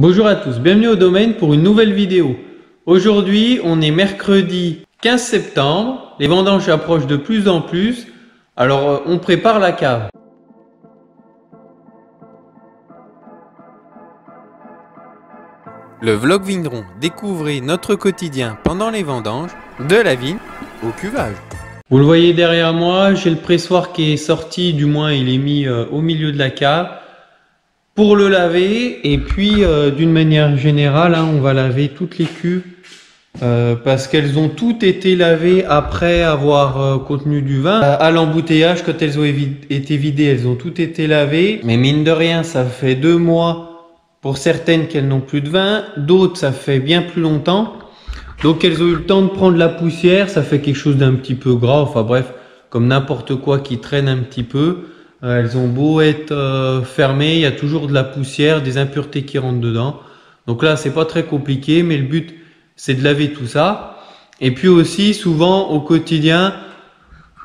Bonjour à tous, bienvenue au domaine pour une nouvelle vidéo. Aujourd'hui, on est mercredi 15 septembre, les vendanges approchent de plus en plus, alors euh, on prépare la cave. Le vlog Vigneron, découvrez notre quotidien pendant les vendanges, de la vigne au cuvage. Vous le voyez derrière moi, j'ai le pressoir qui est sorti, du moins il est mis euh, au milieu de la cave pour le laver et puis euh, d'une manière générale hein, on va laver toutes les cuves euh, parce qu'elles ont toutes été lavées après avoir euh, contenu du vin. À l'embouteillage quand elles ont été vidées elles ont toutes été lavées. Mais mine de rien ça fait deux mois pour certaines qu'elles n'ont plus de vin d'autres ça fait bien plus longtemps. Donc elles ont eu le temps de prendre la poussière ça fait quelque chose d'un petit peu gras enfin bref comme n'importe quoi qui traîne un petit peu elles ont beau être euh, fermées, il y a toujours de la poussière, des impuretés qui rentrent dedans. Donc là, c'est pas très compliqué, mais le but, c'est de laver tout ça. Et puis aussi, souvent, au quotidien,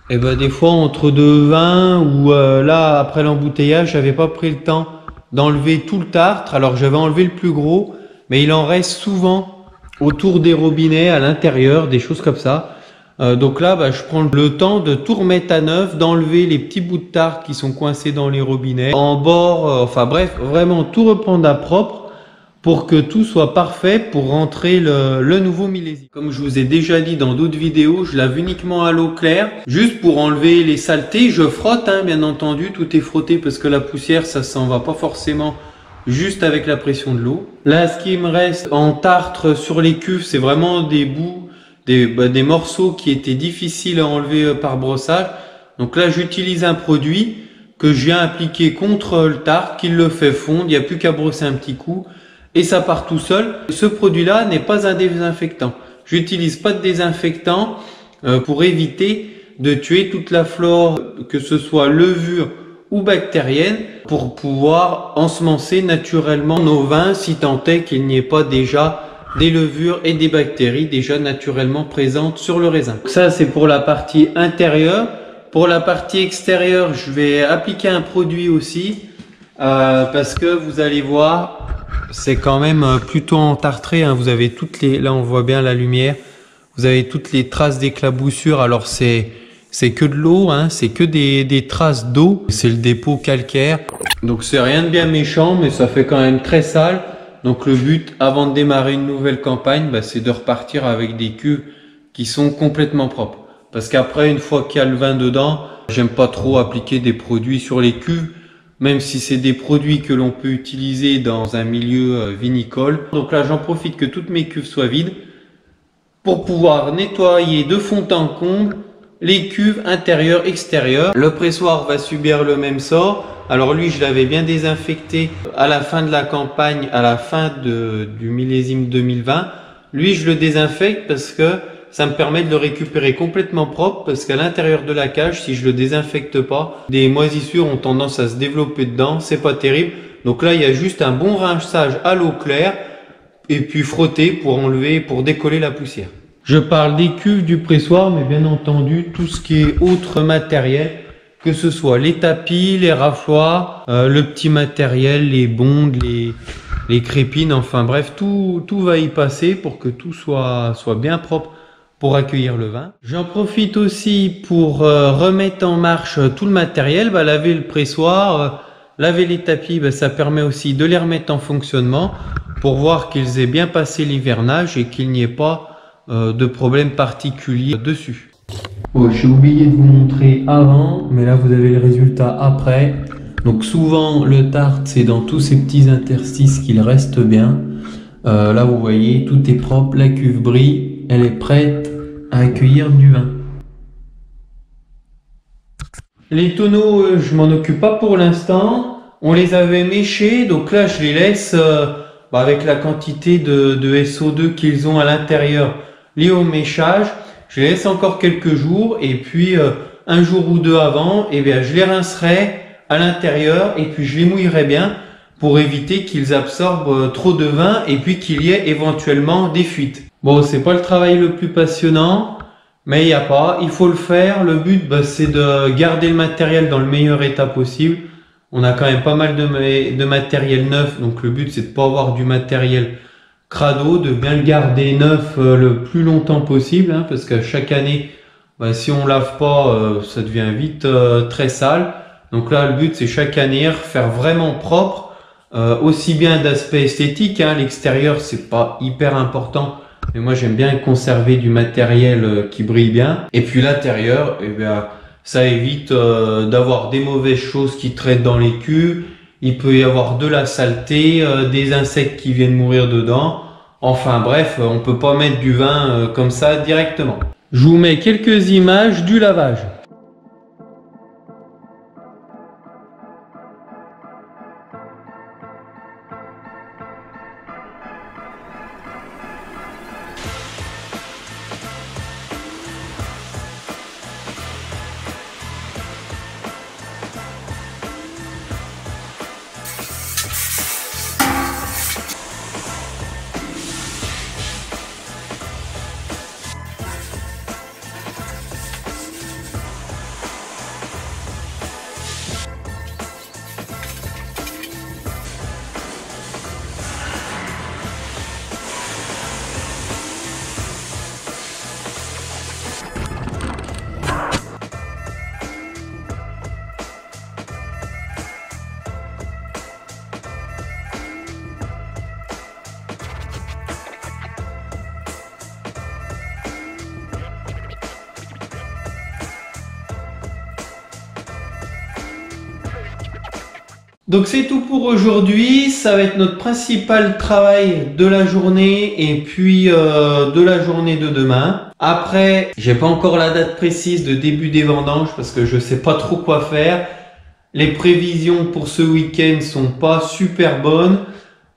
eh ben, des fois, entre deux vins, ou euh, là, après l'embouteillage, j'avais pas pris le temps d'enlever tout le tartre. Alors, j'avais enlevé le plus gros, mais il en reste souvent autour des robinets, à l'intérieur, des choses comme ça. Euh, donc là, bah, je prends le temps de tout remettre à neuf, d'enlever les petits bouts de tarte qui sont coincés dans les robinets, en bord, euh, enfin bref, vraiment tout reprendre à propre pour que tout soit parfait pour rentrer le, nouveau millésime. Comme je vous ai déjà dit dans d'autres vidéos, je lave uniquement à l'eau claire, juste pour enlever les saletés. Je frotte, hein, bien entendu, tout est frotté parce que la poussière, ça s'en va pas forcément juste avec la pression de l'eau. Là, ce qui me reste en tartre sur les cuves, c'est vraiment des bouts bah, des, morceaux qui étaient difficiles à enlever euh, par brossage. Donc là, j'utilise un produit que je viens appliquer contre le tarte, qui le fait fondre. Il n'y a plus qu'à brosser un petit coup et ça part tout seul. Ce produit-là n'est pas un désinfectant. J'utilise pas de désinfectant euh, pour éviter de tuer toute la flore, que ce soit levure ou bactérienne, pour pouvoir ensemencer naturellement nos vins si tant est qu'il n'y ait pas déjà des levures et des bactéries déjà naturellement présentes sur le raisin. Ça, c'est pour la partie intérieure. Pour la partie extérieure, je vais appliquer un produit aussi euh, parce que vous allez voir, c'est quand même euh, plutôt entartré. Hein. Vous avez toutes les, là on voit bien la lumière. Vous avez toutes les traces d'éclaboussure. Alors c'est c'est que de l'eau, hein, c'est que des, des traces d'eau. C'est le dépôt calcaire. Donc c'est rien de bien méchant, mais ça fait quand même très sale. Donc le but, avant de démarrer une nouvelle campagne, bah, c'est de repartir avec des cuves qui sont complètement propres. Parce qu'après, une fois qu'il y a le vin dedans, j'aime pas trop appliquer des produits sur les cuves, même si c'est des produits que l'on peut utiliser dans un milieu euh, vinicole. Donc là, j'en profite que toutes mes cuves soient vides pour pouvoir nettoyer de fond en comble les cuves intérieures, extérieures. Le pressoir va subir le même sort. Alors lui, je l'avais bien désinfecté à la fin de la campagne, à la fin de, du millésime 2020. Lui, je le désinfecte parce que ça me permet de le récupérer complètement propre parce qu'à l'intérieur de la cage, si je le désinfecte pas, des moisissures ont tendance à se développer dedans. C'est pas terrible. Donc là, il y a juste un bon rinçage à l'eau claire et puis frotter pour enlever, pour décoller la poussière. Je parle des cuves du pressoir, mais bien entendu, tout ce qui est autre matériel que ce soit les tapis, les raffoirs, euh, le petit matériel, les bondes, les, les crépines, enfin bref, tout, tout va y passer pour que tout soit, soit bien propre pour accueillir le vin. J'en profite aussi pour euh, remettre en marche tout le matériel, bah, laver le pressoir, euh, laver les tapis, bah, ça permet aussi de les remettre en fonctionnement pour voir qu'ils aient bien passé l'hivernage et qu'il n'y ait pas de problème particulier dessus. J'ai oublié de vous montrer avant, mais là vous avez le résultat après. Donc souvent le tarte c'est dans tous ces petits interstices qu'il reste bien. Euh, là vous voyez tout est propre, la cuve brille, elle est prête à accueillir du vin. Les tonneaux, euh, je m'en occupe pas pour l'instant. On les avait méchés, donc là je les laisse euh, bah, avec la quantité de, de SO2 qu'ils ont à l'intérieur lié au méchage. Je les laisse encore quelques jours et puis euh, un jour ou deux avant, eh je les rincerai à l'intérieur et puis je les mouillerai bien pour éviter qu'ils absorbent euh, trop de vin et puis qu'il y ait éventuellement des fuites. Bon, c'est pas le travail le plus passionnant, mais il n'y a pas, il faut le faire. Le but, bah, c'est de garder le matériel dans le meilleur état possible. On a quand même pas mal de, de matériel neuf, donc le but c'est de pas avoir du matériel crado, de bien le garder neuf euh, le plus longtemps possible, hein, parce qu'à chaque année, bah, si on lave pas, euh, ça devient vite euh, très sale. Donc là, le but c'est chaque année faire vraiment propre, aussi bien d'aspect esthétique. Hein, L'extérieur c'est pas hyper important, mais moi j'aime bien conserver du matériel qui brille bien. Et puis l'intérieur, eh bien ça évite d'avoir des mauvaises choses qui traitent dans les culs. Il peut y avoir de la saleté, euh, des insectes qui viennent mourir dedans. Enfin bref, on peut pas mettre du vin euh, comme ça directement. Je vous mets quelques images du lavage. Donc c'est tout pour aujourd'hui, ça va être notre principal travail de la journée et puis euh, de la journée de demain. Après, j'ai pas encore la date précise de début des vendanges parce que je sais pas trop quoi faire. Les prévisions pour ce week-end sont pas super bonnes.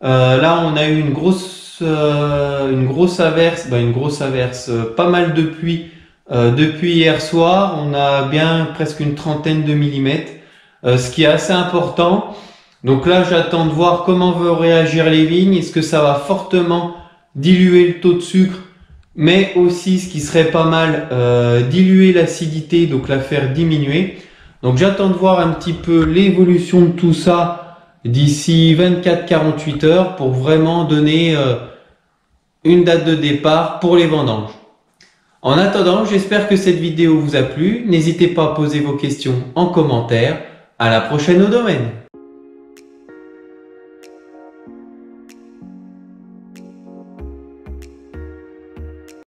Euh, là, on a eu une grosse, euh, une grosse averse, bah, une grosse averse, pas mal de pluie depuis hier soir. On a bien presque une trentaine de millimètres. Euh, ce qui est assez important. Donc là, j'attends de voir comment vont réagir les vignes. Est-ce que ça va fortement diluer le taux de sucre, mais aussi, ce qui serait pas mal, euh, diluer l'acidité, donc la faire diminuer. Donc j'attends de voir un petit peu l'évolution de tout ça d'ici 24-48 heures pour vraiment donner euh, une date de départ pour les vendanges. En attendant, j'espère que cette vidéo vous a plu. N'hésitez pas à poser vos questions en commentaire. À la prochaine au domaine